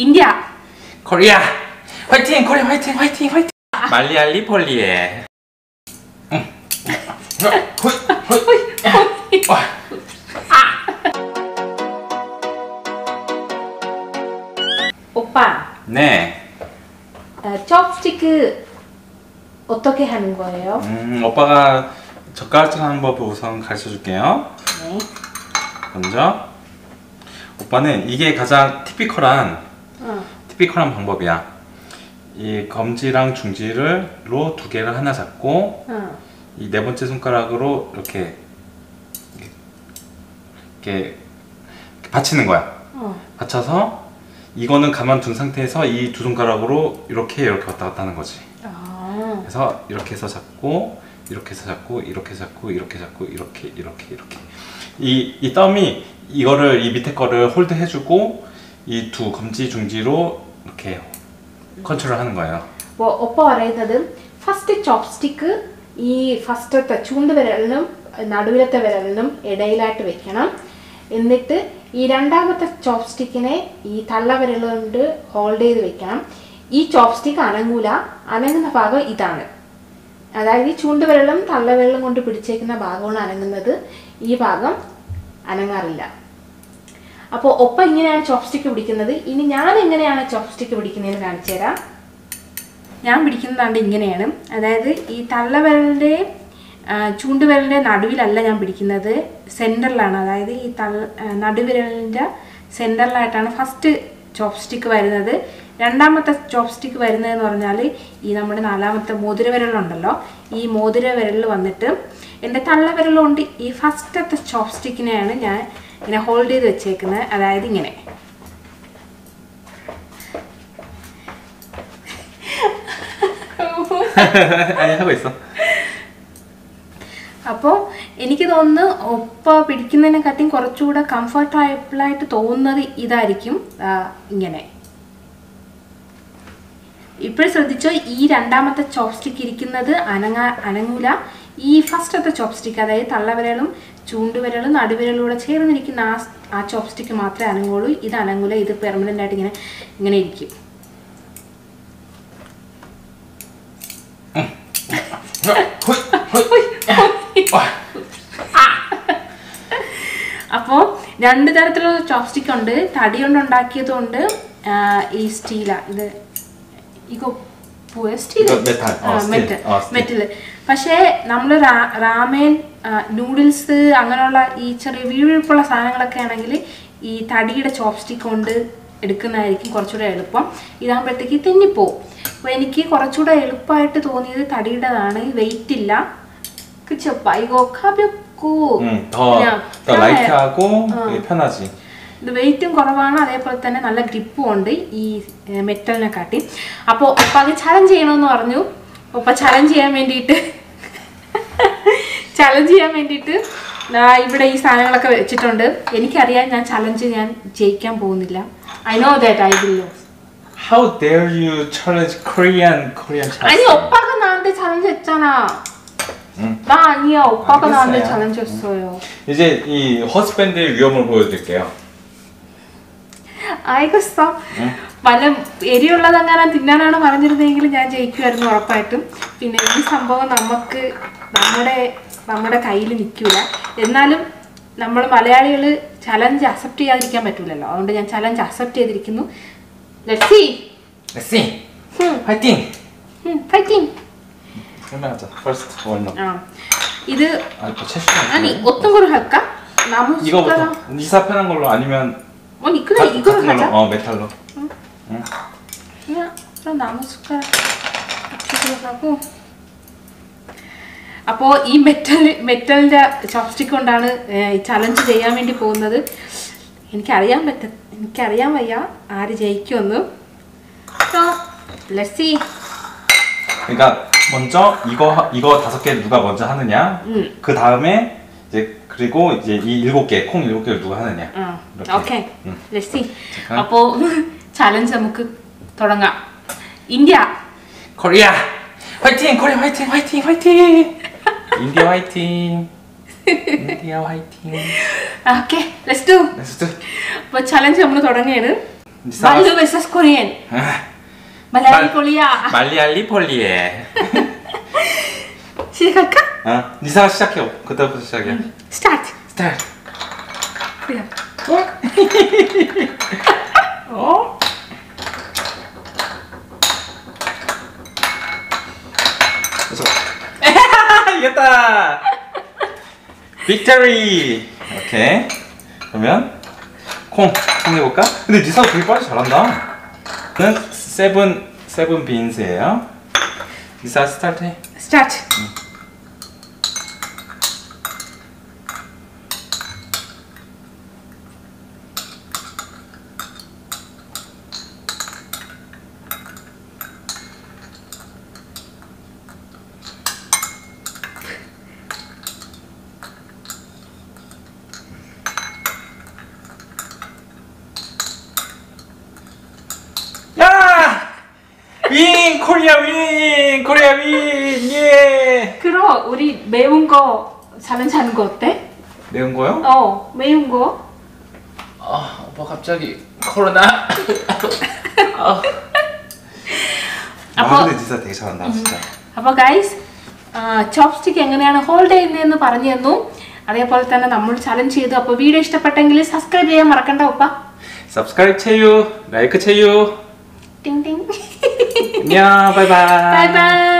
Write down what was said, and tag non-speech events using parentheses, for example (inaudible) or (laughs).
India. Korea. 화이팅 코리아 화이팅 화이팅 화이팅. മലയാളി പൊളിയേ. 와. 오빠. 네. 어, chopstick 어떻게 하는 거예요? 음, 오빠가 젓가락질 하는 법을 우선 가르쳐 줄게요. 네. 먼저. 오빠는 이게 가장 티피컬한 피컬한 방법이야 이 검지랑 중지를로 두 개를 하나 잡고 어. 이 네 번째 손가락으로 이렇게 이렇게, 이렇게 받치는 거야. 어. 받쳐서 이거는 가만둔 상태에서 이 두 손가락으로 이렇게 이렇게 왔다 갔다 하는 거지. 아. 그래서 이렇게 해서 잡고 이렇게 해서 잡고 이렇게 잡고 이렇게 잡고 이렇게 이렇게 이렇게 이, 이 덤이 이거를 이 밑에 거를 홀드 해주고 이 두 검지 중지로 이렇게 컨트롤하는 거예요. അപ്പോൾ ഒപ്പ പറയുന്നത് ഫസ്റ്റ് ചോപ്സ്റ്റിക്ക് ഈ ഫസ്റ്റത്തെ ചൂണ്ടുവിരലിനും നടുവിലത്തെ വിരലിനും ഇടയിലായിട്ട് വെക്കണം എന്നിട്ട് ഈ രണ്ടാമത്തെ ചോപ്സ്റ്റിക്കിനെ ഈ തള്ളവിരൽ കൊണ്ട് ഹോൾഡ് ചെയ്ത് വെക്കണം ഈ ചോപ്സ്റ്റിക്ക് അനങ്ങൂല അനങ്ങുന്ന ഭാഗം ഇതാണ് അതായത് ഈ ചൂണ്ടുവിരലും തള്ളവിരലും കൊണ്ട് പിടിച്ചേക്കുന്ന ഭാഗമാണ് അനങ്ങുന്നത് ഈ ഭാഗം അനങ്ങാറില്ല അപ്പോൾ ഒപ്പം ഇങ്ങനെയാണ് ചോപ്സ്റ്റിക്ക് പിടിക്കുന്നത്. ഇനി ഞാൻ എങ്ങനെയാണ് ചോപ്സ്റ്റിക്ക് പിടിക്കുന്നതെന്ന് കാണിച്ചു തരാം. ഞാൻ പിടിക്കുന്നതാണ്ട് ഇങ്ങനെയാണ്. അതായത് ഈ തള്ളവിരലിന്റെ ചൂണ്ടുവിരലിന്റെ നടുവിലല്ല ഞാൻ പിടിക്കുന്നത്. സെന്ററിലാണ് അതായത് ഈ തള്ള നടുവിരലിന്റെ സെന്ററിലായിട്ടാണ് ഫസ്റ്റ് ചോപ്സ്റ്റിക്ക് വരുന്നത്. രണ്ടാമത്തെ ചോപ്സ്റ്റിക്ക് വരുന്നതെന്ന് പറഞ്ഞാൽ ഈ നമ്മുടെ നാലാമത്തെ മോതിരവിരലുണ്ടല്ലോ. ഈ മോതിരവിരലിൽ വന്നിട്ട് എന്റെ തള്ളവിരൽ കൊണ്ട് ഈ ഫസ്റ്റത്തെ ചോപ്സ്റ്റിക്കിനെയാണ് ഞാൻ ഇങ്ങനെ ഹോൾഡ് ചെയ്ത് വെച്ചേക്കുന്നത് അതായത് ഇങ്ങനെ. (laughs) അപ്പോൾ എനിക്ക് തോന്നുന്നു ഒപ്പ പിടിക്കുന്നതിനെക്കാട്ടിയും കുറച്ചുകൂടെ കംഫർട്ടബിളായിട്ട് തോന്നുന്നത് ഇതായിരിക്കും. ഇങ്ങനെ. ഇപ്പോഴും ശ്രദ്ധിച്ചോ ഈ രണ്ടാമത്തെ ചോപ്സ്റ്റിക്ക് ഇരിക്കുന്നത് അനങ്ങ അനങ്ങൂല. ഈ ഫസ്റ്റത്തെ ചോപ്സ്റ്റിക്ക് അതായത് തള്ളവിരലും ചൂണ്ടുവിരലും നടുവിരലൂടെ ചേർന്ന് ഇരിക്കുന്ന ആ ആ ചോപ്പ് സ്റ്റിക്ക് മാത്രമേ അനങ്ങുള്ളൂ. ഇത് അനങ്ങൂല ഇത് പെർമനന്റ് ആയിട്ട് ഇങ്ങനെ ഇങ്ങനെ ഇരിക്കും. അപ്പോൾ രണ്ട് തരത്തിലുള്ള ചോപ്സ്റ്റിക് ഉണ്ട്. തടി കൊണ്ട് ഉണ്ടാക്കിയതുകൊണ്ട് ഈ സ്റ്റീല ഇത് ഇക്കോ സ്റ്റീല? മെറ്റൽ മെറ്റൽ പക്ഷേ നമ്മൾ രാമേൻ നൂഡിൽസ് അങ്ങനെയുള്ള ഈ ചെറിയ വീഴുപ്പുള്ള സാധനങ്ങളൊക്കെ ആണെങ്കിൽ ഈ തടിയുടെ ചോപ്സ്റ്റിക് കൊണ്ട് എടുക്കുന്നതായിരിക്കും കുറച്ചുകൂടെ എളുപ്പം. ഇതാകുമ്പോഴത്തേക്ക് തെന്നിപ്പോവും. അപ്പോൾ എനിക്ക് കുറച്ചുകൂടെ എളുപ്പമായിട്ട് തോന്നിയത് തടിയുടേതാണ്. വെയിറ്റ് ഇല്ല. വെയിറ്റും കുറവാണ്. അതേപോലെ തന്നെ നല്ല ഗ്രിപ്പും ഉണ്ട് ഈ മെറ്റലിനെ കാട്ടി അപ്പോൾ അപ്പം അത് ചലഞ്ച് ചെയ്യണമെന്ന് പറഞ്ഞു. അപ്പം ചലഞ്ച് ചെയ്യാൻ വേണ്ടിയിട്ട്. ചലഞ്ച് ചെയ്യാൻ വേണ്ടിയിട്ട് ദാ ഇവിടെ ഈ സാധനങ്ങളൊക്കെ വെച്ചിട്ടുണ്ട് എനിക്കറിയാം ഞാൻ ചലഞ്ച് ഞാൻ ജയിക്കാൻ പോകുന്നില്ല I know that I will lose How dare you challenge Korean Korean 아니 challenge? 오빠가 나한테 챌린지 했잖아 응. 나 아니야 오빠가 나한테 알겠어요. 챌린지 했어요 이제 이 허스밴드의 위험을 보여드릴게요. ആയിക്കോ പല എരിയുള്ളതെങ്ങാനും തിന്നാനാണ് പറഞ്ഞിരുന്നെങ്കിൽ ഞാൻ ജയിക്കുമായിരുന്നു ഉറപ്പായിട്ടും പിന്നെ ഈ സംഭവം നമുക്ക് നമ്മുടെ നമ്മുടെ കയ്യിൽ നിൽക്കില്ല എന്നാലും നമ്മൾ മലയാളികൾ ചലഞ്ച് അക്സെപ്റ്റ് ചെയ്യാതിരിക്കാൻ പറ്റൂലല്ലോ അതുകൊണ്ട് ഞാൻ ചലഞ്ച് അക്സെപ്റ്റ് ചെയ്തിരിക്കുന്നു ലെറ്റ്സി Let's see. 화이팅! ഫൈറ്റിംഗ് 설명하자. First one. ആ ഇത് 아, 이거 채식이 아니 어떤 거를 할까? 나무 숟가락 이거부터 니사 편한 걸로 아니면 아니 그래 가- 이걸 같은 걸로 하자 어 메탈로. 그냥 그럼 나무 숟가락 이렇게 들어가고 അപ്പോൾ ഈ മെറ്റൽ മെറ്റലിൻ്റെ ചോപ്സ്റ്റിക് കൊണ്ടാണ് ഏഹ്, ഈ ചലഞ്ച് ചെയ്യാൻ വേണ്ടി പോകുന്നത് എനിക്കറിയാൻ പറ്റ എനിക്കറിയാൻ വയ്യ ആര് ജയിക്കുമെന്ന് സോ ലെറ്റ് സി 그러니까 먼저 이거 하- 이거 다섯 개 누가 먼저 하느냐. 음. 그 다음에 이제 그리고 이제 이 일곱 개 콩 일곱 개를 누가 하느냐. ആ 이렇게. ഓക്കെ ഉം. ലെറ്റ് സി ആ. അപ്പോൾ ചലഞ്ച് നമുക്ക് തുടങ്ങാം ഇന്ത്യ 코리아 화이팅! 코리아 화이팅! 화이팅! 화이팅! India 화이팅. India 화이팅. Okay, let's do. Let's do. this challenge Mallu vs Korean. Malayali പൊളിയാ. മലയാളി പൊളിയേ. 시작할까? 어, 니사 시작해. 그때부터 시작이야. Start. Start. 그래. (laughs) Victory. 오케이. 그러면 콩, 콩 해볼까? 근데 니사가 되게 빨리 잘한다. 는 seven seven beans예요. 니사 스타트 해. 스타트. 야! 윈! 코리아 윈! 코리아 윈! 예! 그럼 우리 매운 거 챌린지 하는 거 어때? 매운 거요? 어, 매운 거. 아, 오빠 갑자기 코로나. 아, അപ്പൊ- 근데 진짜 되게 잘한다, 진짜. അപ്പോൾ ഗൈസ് ചോപ്സ്റ്റിക്ക് എങ്ങനെയാണ് ഹോൾഡ് ചെയ്യുന്നതെന്ന് പറഞ്ഞു തന്നു അതേപോലെ തന്നെ നമ്മൾ ചലഞ്ച് ചെയ്തു അപ്പോൾ വീഡിയോ ഇഷ്ടപ്പെട്ടെങ്കിൽ സബ്സ്ക്രൈബ് ചെയ്യാൻ മറക്കണ്ട ഉപ്പ subscribe 채유, 라이크 채유. ടിങ് ടിങ് 喵，拜拜，拜拜。